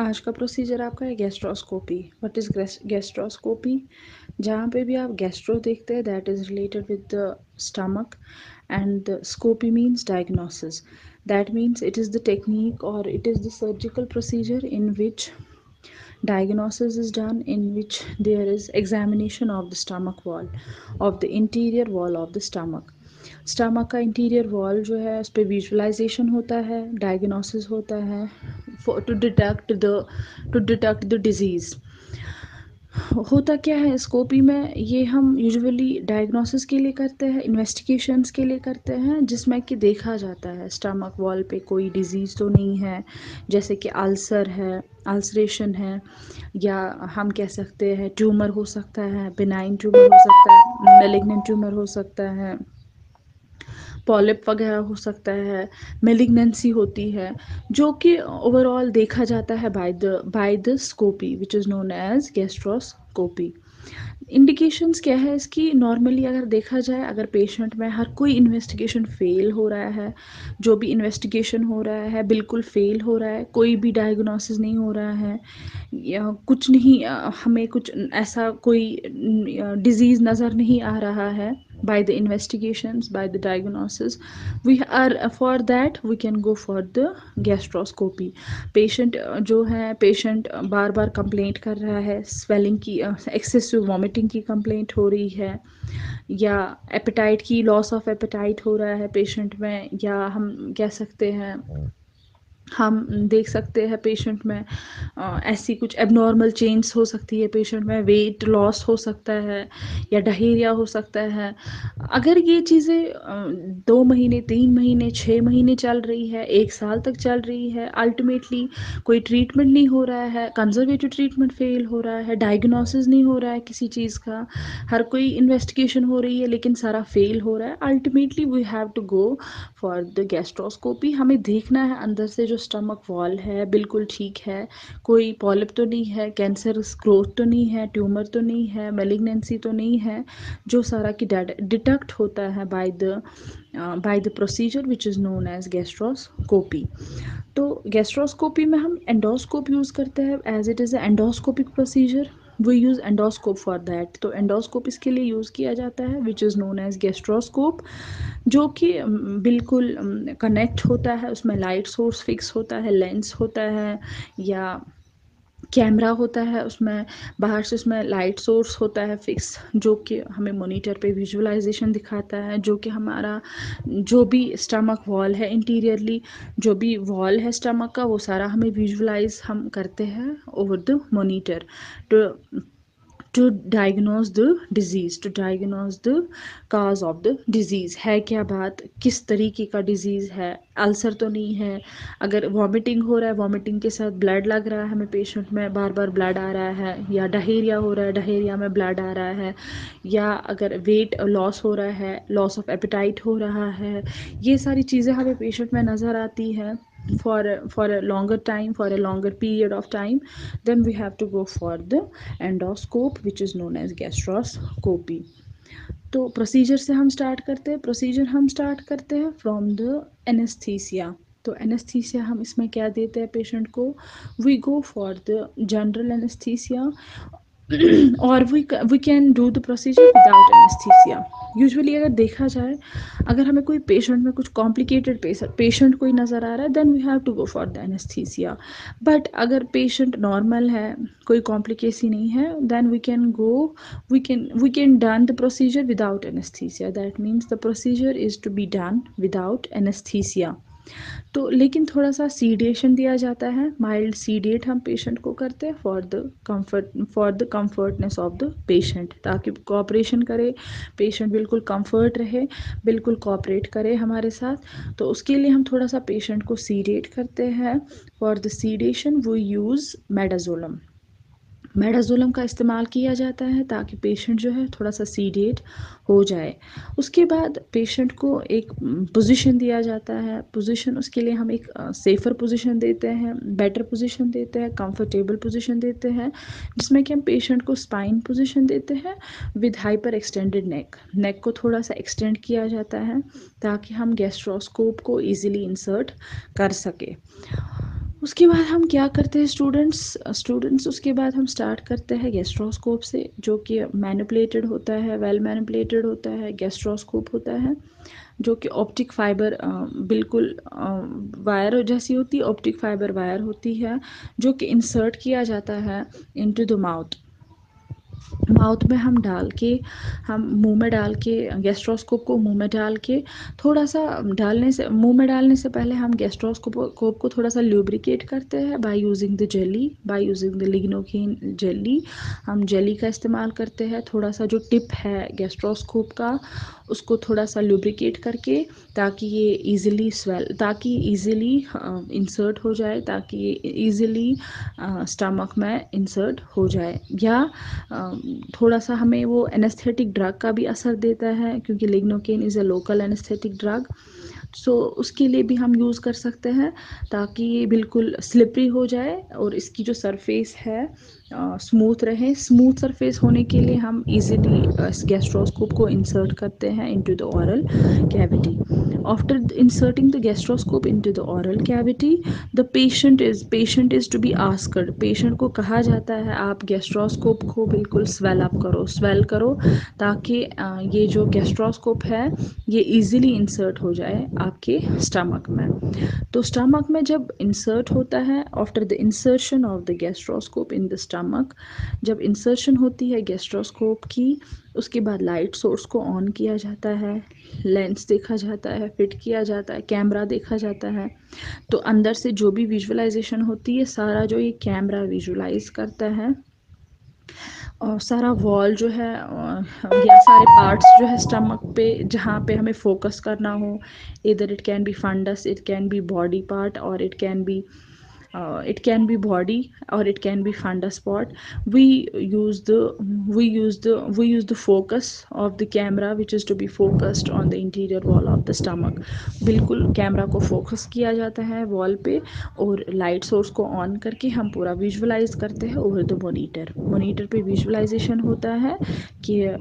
आज का प्रोसीजर आपका है गैस्ट्रोस्कोपी व्हाट इज़ गैस्ट्रोस्कोपी जहाँ पे भी आप गैस्ट्रो देखते हैं that is related with the stomach and the scopy means diagnosis that means it is the technique और it is the surgical procedure in which diagnosis is done, in which there is examination of the stomach wall, of the interior wall of the stomach. Stomach का interior wall जो है, उस पर visualisation होता है diagnosis होता है to detect the to detect the disease होता क्या है स्कोपी में ये हम यूजुअली डायग्नोसिस के लिए करते हैं इन्वेस्टिगेशंस के लिए करते हैं, जिसमें कि देखा जाता है स्टमक वॉल पे कोई डिज़ीज़ तो नहीं है, जैसे कि अल्सर है अल्सरेशन है, या हम कह सकते हैं ट्यूमर हो सकता है बिनाइन ट्यूमर हो सकता है मेलिग्नेंट ट्यूमर हो सकता है। पॉलिप वगैरह हो सकता है मेलिग्नेंसी होती है, जो कि ओवरऑल देखा जाता है by the by the scopy which is known as gastroscopy indications क्या है इसकी? नॉर्मली अगर देखा जाए, अगर पेशेंट में हर कोई इन्वेस्टिगेशन फेल हो रहा है, जो भी इन्वेस्टिगेशन हो रहा है, बिल्कुल फेल हो रहा है, कोई भी डायग्नोसिस नहीं हो रहा है, या कुछ नहीं हमें कुछ ऐसा कोई डिज़ीज़ नज़र नहीं आ रहा है by the investigations by the diagnosis we are for that we can go for the gastroscopy patient जो है patient बार बार complaint कर रहा है swelling की excessive vomiting की complaint हो रही है या appetite की loss of appetite हो रहा है patient में या हम कह सकते हैं हम देख सकते हैं पेशेंट में ऐसी कुछ एबनॉर्मल चेंज हो सकती है पेशेंट में वेट लॉस हो सकता है या डहेरिया हो सकता है। अगर ये चीज़ें दो महीने, तीन महीने छः महीने चल रही है, एक साल तक चल रही है अल्टीमेटली कोई ट्रीटमेंट नहीं हो रहा है कंजर्वेटिव ट्रीटमेंट फेल हो रहा है डायग्नोसिस नहीं हो रहा है किसी चीज़ का, हर कोई इन्वेस्टिगेशन हो रही है लेकिन सारा फेल हो रहा है ultimately we have to go for the gastroscopy हमें देखना है अंदर से जो स्टमक वॉल है, बिल्कुल ठीक है। कोई पॉलिप तो नहीं है कैंसर ग्रोथ तो नहीं है ट्यूमर तो नहीं है मेलिग्नेंसी तो नहीं है, जो सारा की डिटेक्ट होता है by the by the procedure which is known as gastroscopy तो गैस्ट्रोस्कोपी में हम एंडोस्कोप यूज़ करते हैं as it is a endoscopic procedure we use endoscope for that तो एंडोस्कोप इसके लिए यूज़ किया जाता है which is known as gastroscope जो कि बिल्कुल कनेक्ट होता है, उसमें लाइट सोर्स फिक्स होता है लेंस होता है, या कैमरा होता है, उसमें बाहर से उसमें लाइट सोर्स होता है फिक्स जो कि हमें मोनीटर पे विजुअलाइजेशन दिखाता है, जो कि हमारा, जो भी स्टमक वॉल है इंटीरियरली जो भी वॉल है स्टमक का, वो सारा हमें विजुअलाइज हम करते हैं ओवर द मोनीटर तो to diagnose the disease to diagnose the cause of the disease है क्या बात? किस तरीके का डिज़ीज़ है? अल्सर तो नहीं है। अगर वॉमिटिंग हो रहा है वॉमिटिंग के साथ ब्लड लग रहा है हमें पेशेंट में बार बार ब्लड आ रहा है, या डहेरिया हो रहा है डहेरिया में ब्लड आ रहा है, या अगर वेट लॉस हो रहा है लॉस ऑफ़ एपिटाइट हो रहा है, ये सारी चीज़ें हमें पेशेंट में नज़र आती हैं। For a, for a longer time for a longer period of time then we have to go for the endoscope which is known as gastroscopy तो प्रोसीजर से हम स्टार्ट करते हैं प्रोसीजर हम स्टार्ट करते हैं फ्रॉम द एनेस्थीसिया तो anaesthesia हम इसमें क्या देते हैं पेशेंट को we go for the general anaesthesia और we we can do the procedure without anaesthesia usually अगर देखा जाए, अगर हमें कोई पेशेंट में कुछ कॉम्प्लिकेटेड पेशेंट कोई नज़र आ रहा है then we have to go for the anaesthesia but अगर पेशेंट नॉर्मल है, कोई कॉम्प्लिकेसी नहीं है then we can go we can we can done the procedure without anaesthesia that means the procedure is to be done without anaesthesia तो लेकिन थोड़ा सा सीडिएशन दिया जाता है माइल्ड सीडिएट हम पेशेंट को करते हैं for the comfort for the comfortness of the patient ताकि कोऑपरेशन करे पेशेंट बिल्कुल कंफर्ट रहे, बिल्कुल कोऑपरेट करे हमारे साथ। तो उसके लिए हम थोड़ा सा पेशेंट को सीडिएट करते हैं। फॉर द सीडिएशन वो यूज़ मेडाजोलम। मेडाजोलम का इस्तेमाल किया जाता है ताकि पेशेंट जो है थोड़ा सा सीडिएट हो जाए। उसके बाद पेशेंट को एक पोजीशन दिया जाता है। पोजीशन उसके लिए हम एक सेफ़र पोजीशन देते हैं बेटर पोजीशन देते हैं कंफर्टेबल पोजीशन देते हैं, जिसमें कि हम पेशेंट को स्पाइन पोजीशन देते हैं with hyper extended neck neck को थोड़ा सा एक्सटेंड किया जाता है ताकि हम गैस्ट्रोस्कोप को ईजिली इंसर्ट कर सके। उसके बाद हम क्या करते हैं स्टूडेंट्स स्टूडेंट्स उसके बाद हम स्टार्ट करते हैं गेस्ट्रोस्कोप से, जो कि मैनिपुलेटेड होता है वेल मैनिपुलेटेड होता है गेस्ट्रोस्कोप होता है, जो कि ऑप्टिक फाइबर बिल्कुल वायर जैसी होती है ऑप्टिक फाइबर वायर होती है, जो कि इंसर्ट किया जाता है इनटू द माउथ माउथ में हम डाल के, हम मुँह में डाल के, गैस्ट्रोस्कोप को मुँह में डाल के थोड़ा सा डालने से, मुँह में डालने से पहले हम गैस्ट्रोस्कोप को थोड़ा सा ल्यूब्रिकेट करते हैं by using the jelly by using the lignocaine jelly हम जेली का इस्तेमाल करते हैं थोड़ा सा जो टिप है गैस्ट्रोस्कोप का, उसको थोड़ा सा लुब्रिकेट करके, ताकि ये इजीली स्वेल ताकि ईजिली इंसर्ट हो जाए, ताकि ये ईजिली स्टमक में इंसर्ट हो जाए, या थोड़ा सा हमें वो एनेस्थेटिक ड्रग का भी असर देता है, क्योंकि lignocaine is a local anaesthetic drug so उसके लिए भी हम यूज़ कर सकते हैं, ताकि ये बिल्कुल स्लिपरी हो जाए और इसकी जो सरफेस है स्मूथ रहे। स्मूथ सरफेस होने के लिए हम इजीली गैस्ट्रोस्कोप को इंसर्ट करते हैं into the oral cavity after inserting the gastroscope into the oral cavity the patient is patient is to be asked patient को कहा जाता है, आप गैस्ट्रोस्कोप को बिल्कुल स्वेल अप करो स्वेल करो ताकि ये जो गैस्ट्रोस्कोप है, ये इजीली इंसर्ट हो जाए आपके स्टमक में. तो स्टमक में जब इंसर्ट होता है after the insertion of the gastroscope in the जब इंसर्शन होती है गैस्ट्रोस्कोप की, उसके बाद लाइट सोर्स को ऑन किया जाता है लेंस देखा जाता है फिट किया जाता है कैमरा देखा जाता है तो अंदर से जो भी विजुअलाइजेशन होती है, सारा जो ये कैमरा विजुलाइज करता है, और सारा वॉल जो है या सारे पार्ट्स जो है स्टमक पे, जहाँ पे हमें फोकस करना हो, इधर it can be fundus it can be body part और it can be uh, it can be body or it can be fundus spot. We use the we use the we use the focus of the camera which is to be focused on the interior wall of the stomach. बिल्कुल camera को focus किया जाता है wall पे और light source को on करके हम पूरा विजुअलाइज करते हैं ओवर द मोनीटर मोनीटर पे विजुअलाइजेशन होता है कि आ,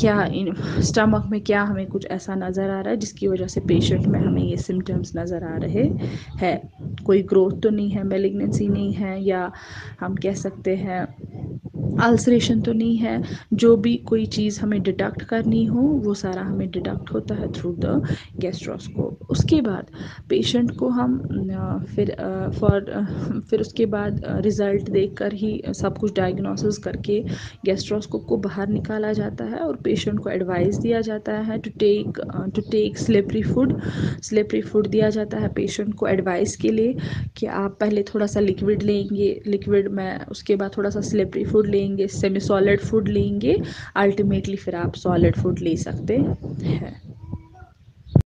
क्या इन स्टमक में क्या हमें कुछ ऐसा नज़र आ रहा है जिसकी वजह से पेशेंट में हमें ये सिम्टम्स नज़र आ रहे हैं। कोई ग्रोथ तो नहीं है। मेलिग्नेंसी नहीं है या हम कह सकते हैं अल्सरेशन तो नहीं है। जो भी कोई चीज़ हमें डिडक्ट करनी हो, वो सारा हमें डिडक्ट होता है थ्रू द गैस्ट्रोस्कोप उसके बाद पेशेंट को हम फिर फॉर फिर उसके बाद रिज़ल्ट देखकर ही सब कुछ डायग्नोसिस करके गैस्ट्रोस्कोप को बाहर निकाला जाता है और पेशेंट को एडवाइस दिया जाता है to take to take slippery food slippery food दिया जाता है पेशेंट को एडवाइस के लिए कि आप पहले थोड़ा सा लिक्विड लेंगे। लिक्विड में उसके बाद थोड़ा सा स्लिपरी फ़ूड लेंगे। लेंगे सेमी सॉलिड फ़ूड लेंगे अल्टीमेटली फिर आप सॉलिड फ़ूड ले सकते हैं।